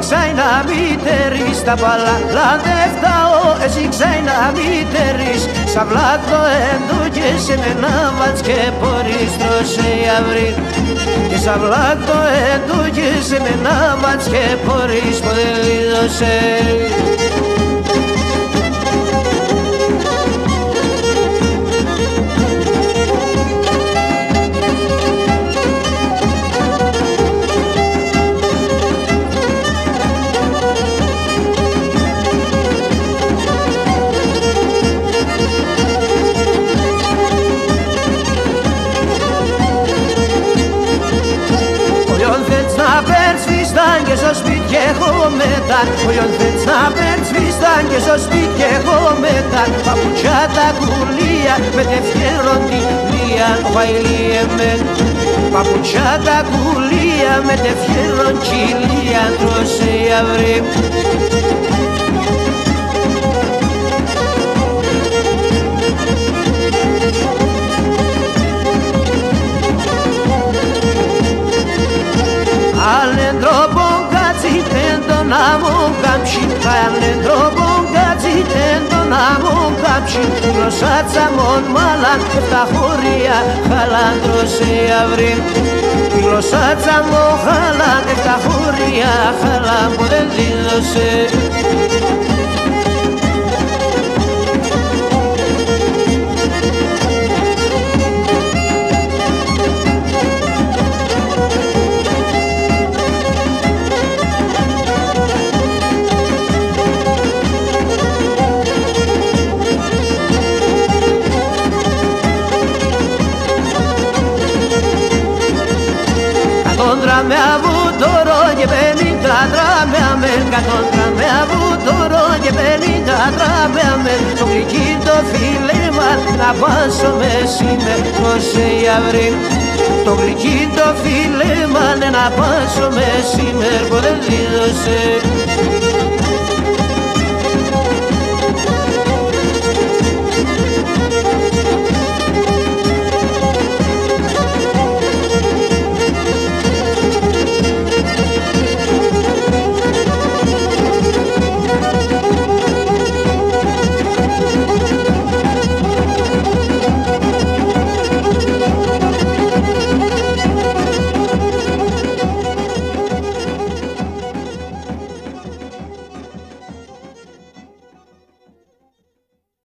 ξαϊνα μητερής Τα παλαλαντεύταω εσύ ξαϊνα μητερής Σαν βλάτο έντου σε μένα μάτς και μπορείς τρώσε αυρή. Και σαν βλάτο έντου σε μένα μάτς και μπορείς ποτέ μετά Όλιον θες να παίρνεις φίσταν και στο σπίτι έχω μετά Παπουτσιά τα κουλία με τεφιέρον τη λία Βαϊλίε με Παπουτσιά τα κουλία με τεφιέρον κυλία Τρώσε αυρή ნამო გამში ხალენდრო ბონგაცი თენდო ნამო გამში როსაც ამონ მალან ftahurია ხალანდროსე ავრი. როსაც ამო ხალან ftahurია ხალან ბოდენ დილოსე 100 με αβούτορο και 50 δράμια με 100 με αβούτορο και 50 δράμια με το γλυκί το φίλε μας να πάσω μεσημέρι αυρί το γλυκί το φίλε μας ναι, να πάσω μεσημέρι που δεν δίδωσε